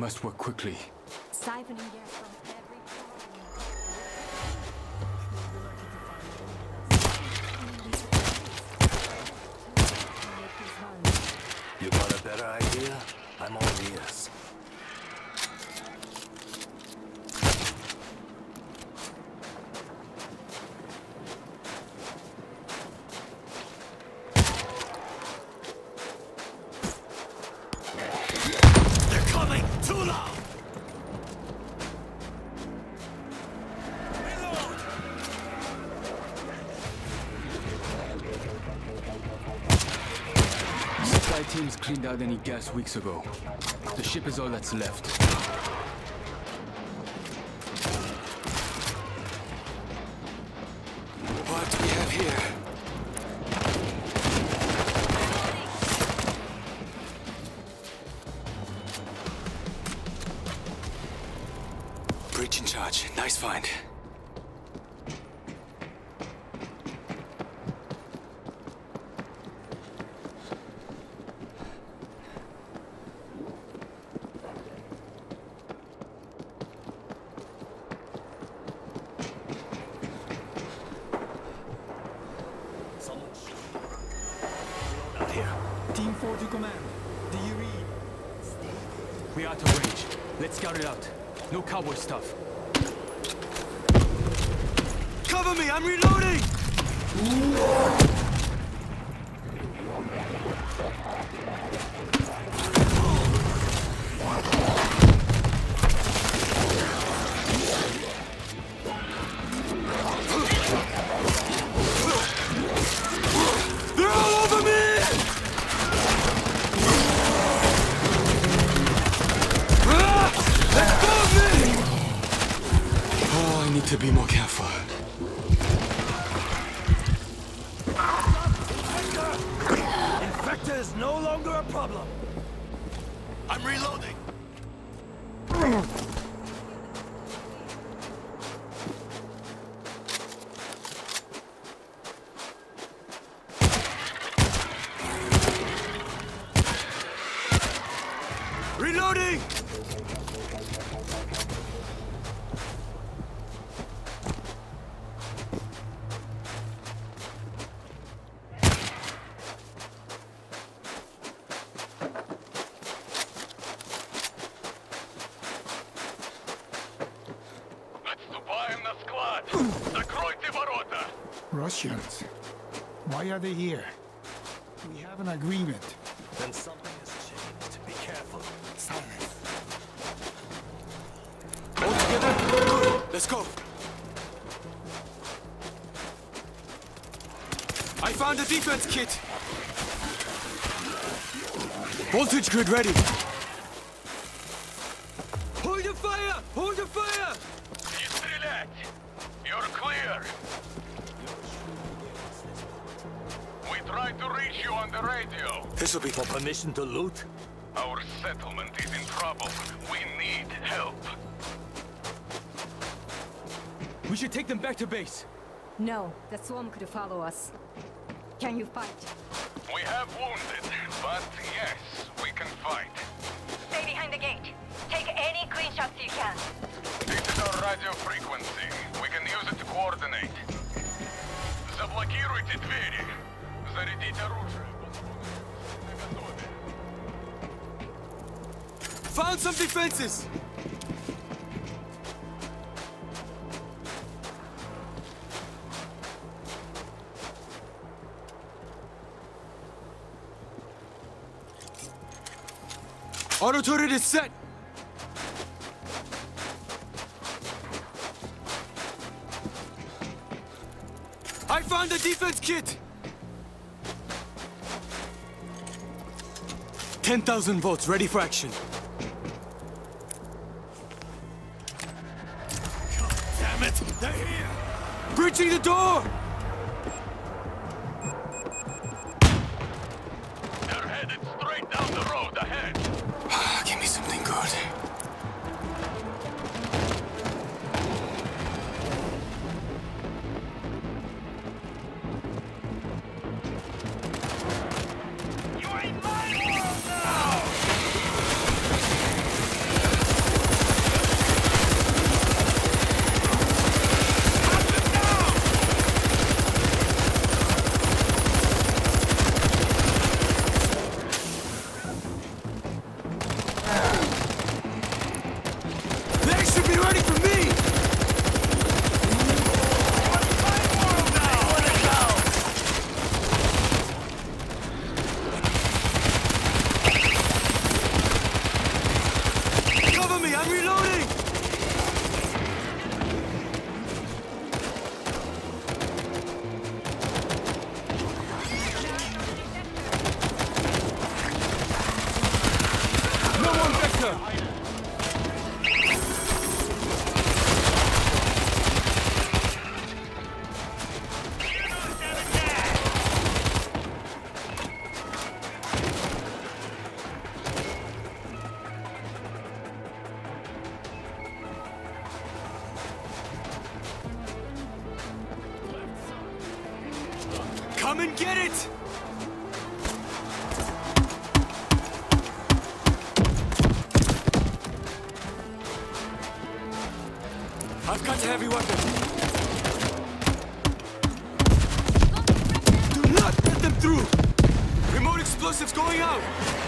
must work quickly. Any gas weeks ago. The ship is all that's left. Let's scout it out. No cowboy stuff. Cover me! I'm reloading! To be more careful. Infector is no longer a problem. I'm reloading. Russians. Why are they here? We have an agreement. Then something has changed. Be careful. Silence. All together? Let's go. I found a defense kit. Voltage grid ready. This will be for permission to loot. Our settlement is in trouble. We need help. We should take them back to base. No, the swarm could follow us. Can you fight? We have wounded, but yes, we can fight. Stay behind the gate. Take any clean shots you can. This is our radio frequency. We can use it to coordinate. Заблокируйте двери. Зарядите оружие. Found some defenses. Auto turret is set. I found the defense kit. 10,000 volts ready for action. They're here! Breaching the door! They should be ready for me! Come and get it! I've got a heavy weapon. Do not let them through! Remote explosives going out!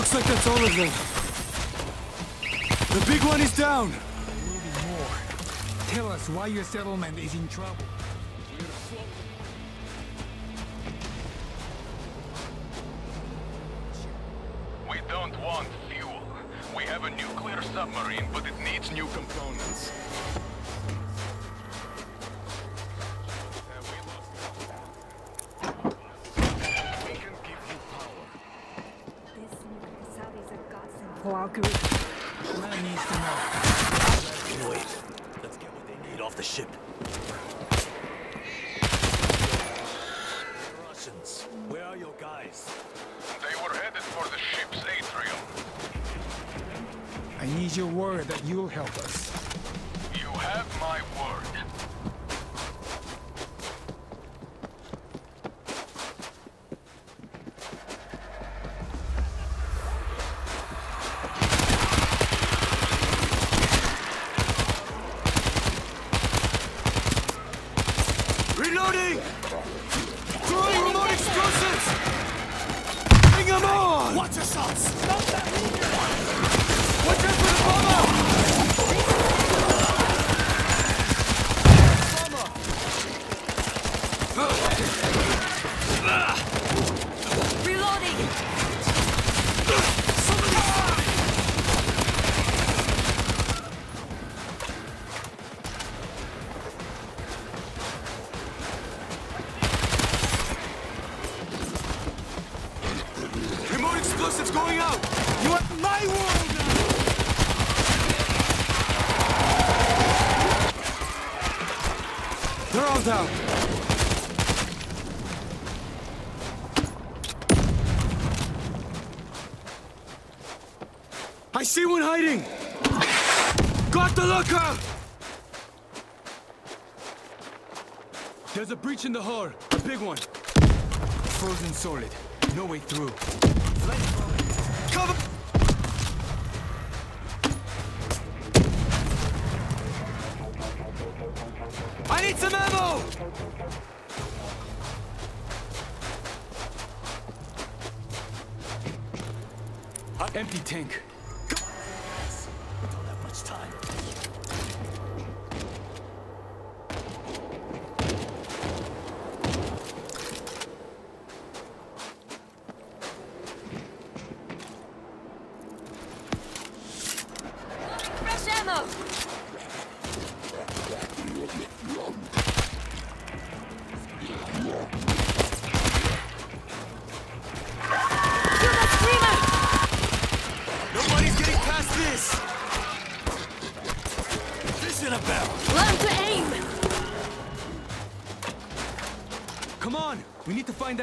Looks like that's all of them. The big one is down. There will be more. Tell us why your settlement is in trouble. I need your word that you'll help us. Explosives going out! You are my world now! They're all down. I see one hiding! Got the lurker! There's a breach in the hull. A big one. Frozen solid. No way through. Cover! I need some ammo! Empty tank.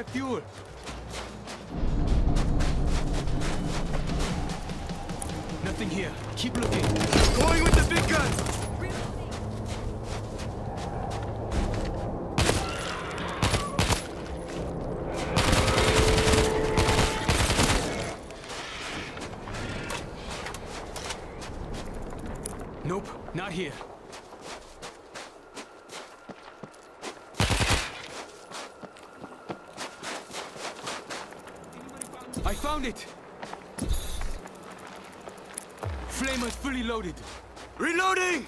Fuel. Nothing here. Keep looking. Going with the big gun! Nope, not here. I found it! Flamer's fully loaded. Reloading!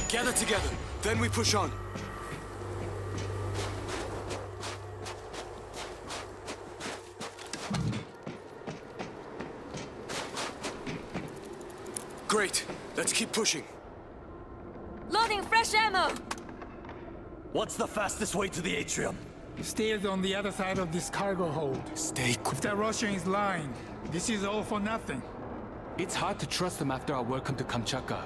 Gather together, then we push on. Great, let's keep pushing. Loading fresh ammo! What's the fastest way to the atrium? Stairs on the other side of this cargo hold. Stay cool. If that Russian is lying, this is all for nothing. It's hard to trust them after our welcome to Kamchatka.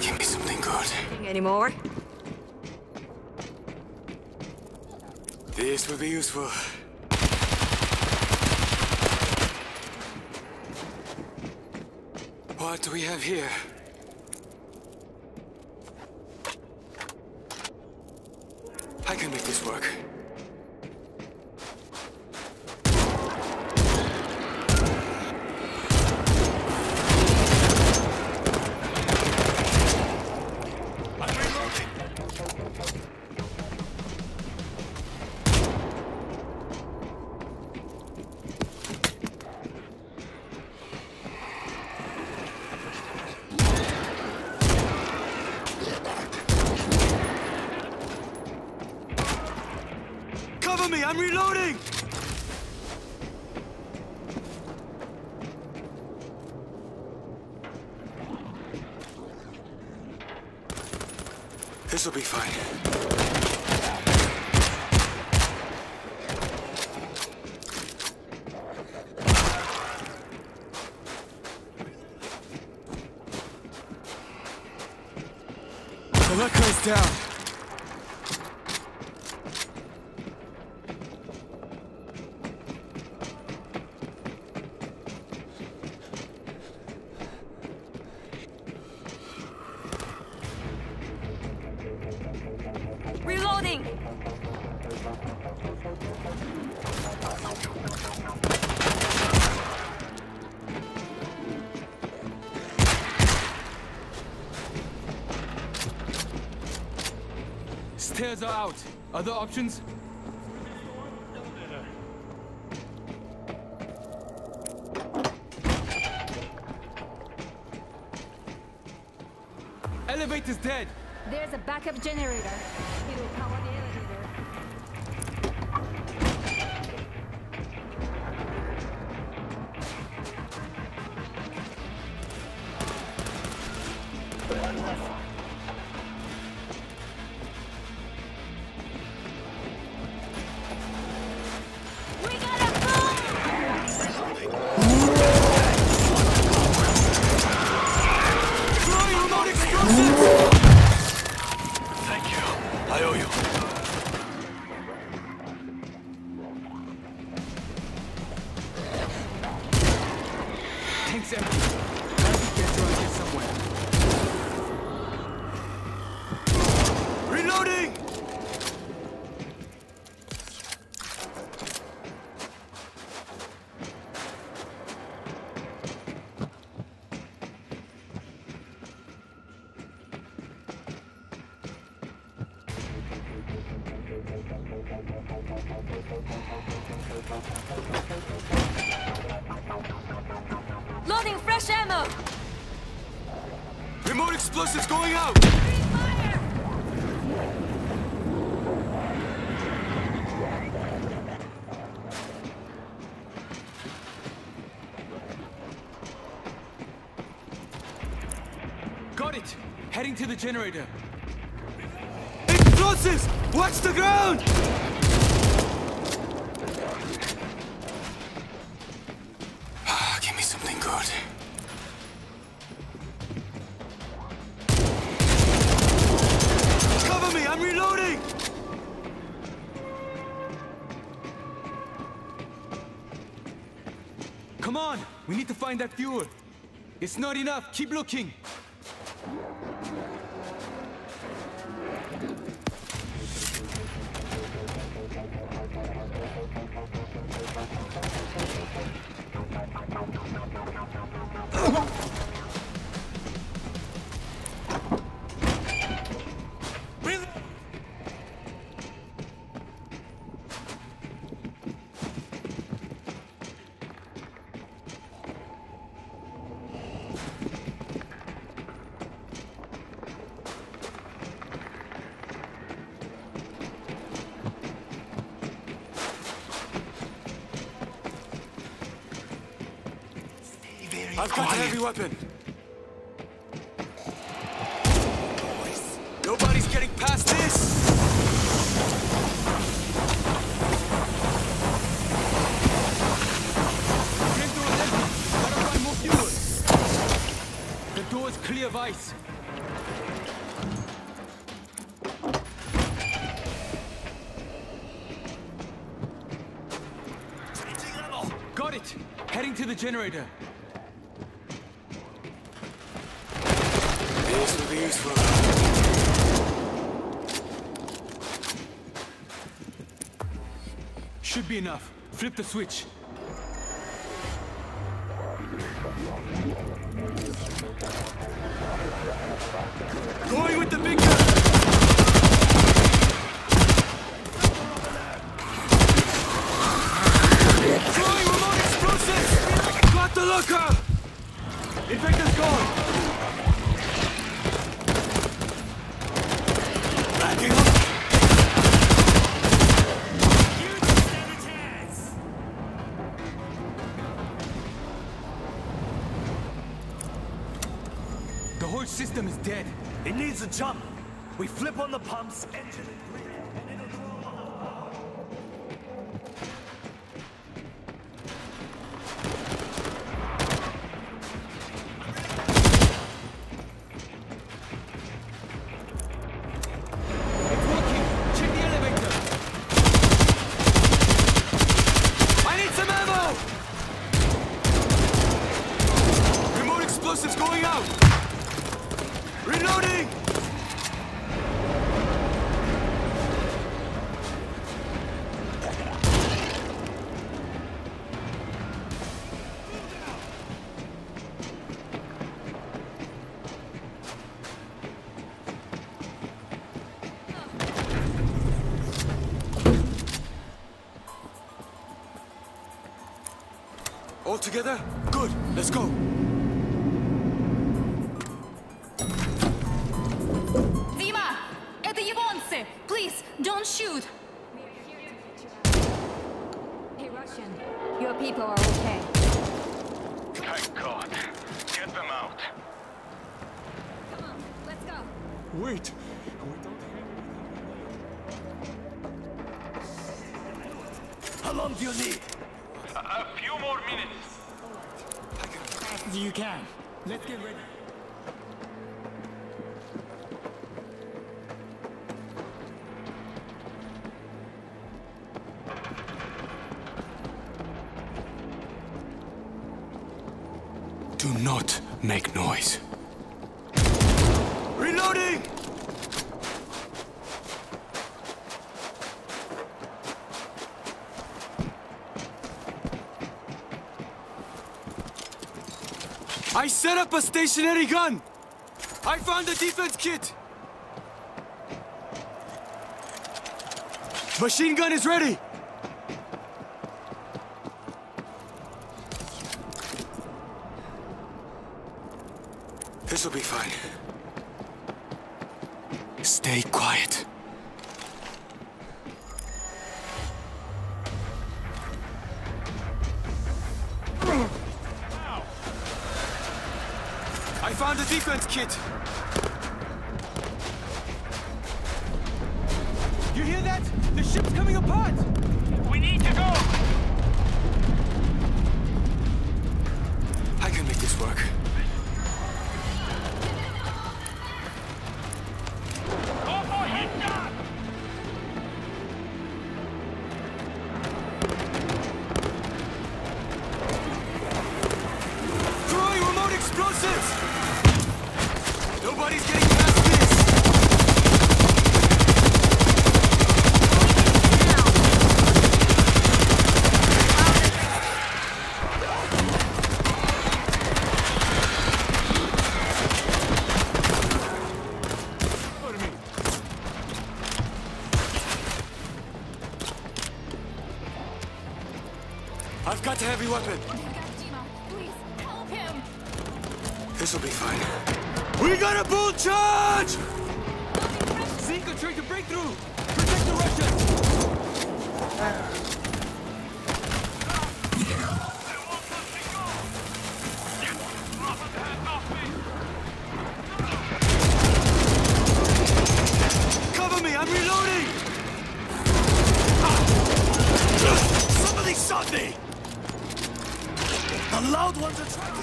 Give me something good. Anymore? This will be useful. What do we have here? I can make this work. I'm reloading. Cover me, I'm reloading! This'll be fine. The luck is down. Stairs are out. Other options? Elevator's dead. There's a backup generator. It'll power Tank's empty. Gotta be get here somewhere. Reloading! Got it! Heading to the generator. Explosives! Watch the ground! Ah, give me something good. Cover me! I'm reloading! Come on! We need to find that fuel. It's not enough. Keep looking. I've got a heavy weapon. Nobody's getting past this! Front door. The door's clear of ice. Got it! Heading to the generator. Useful. Should be enough. Flip the switch. The system is dead. It needs a jump. We flip on the pumps, engine All together? Good. Let's go. Not make noise. Reloading! I set up a stationary gun! I found the defense kit! Machine gun is ready! This'll be fine. Stay quiet. I found a defense kit. You hear that? The ship's coming apart! We need to go! I can make this work. Heavy weapon. This'll be fine. We got a bull charge! Zekes trying to break through! Protect the Russians! Cover me, I'm reloading! Somebody shot me! Loud ones are trying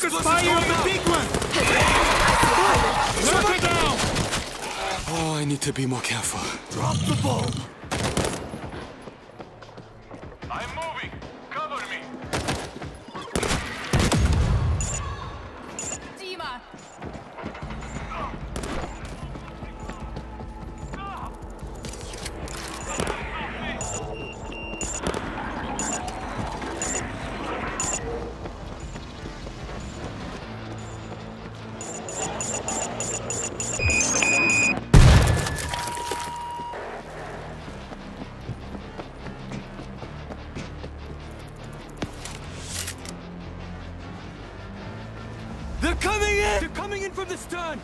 Focus fire on the big one! Knock it down! Oh, I need to be more careful. Drop the bomb! They're coming in! They're coming in from the stern!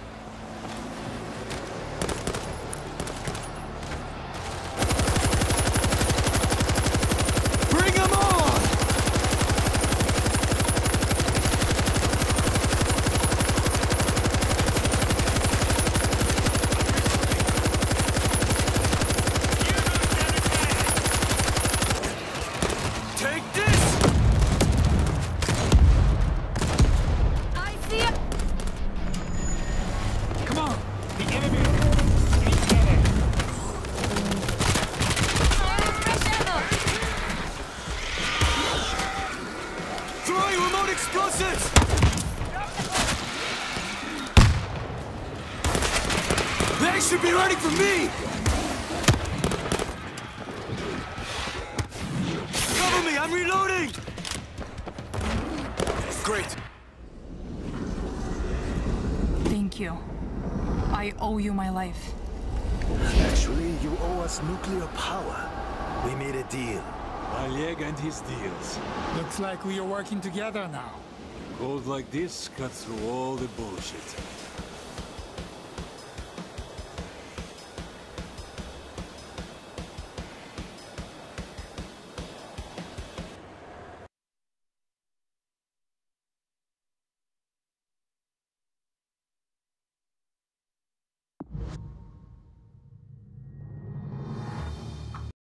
They should be ready for me! Cover me, I'm reloading! Great. Thank you. I owe you my life. Actually, you owe us nuclear power. We made a deal. Oleg and his deals. Looks like we are working together now. Gold like this cuts through all the bullshit.